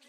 qui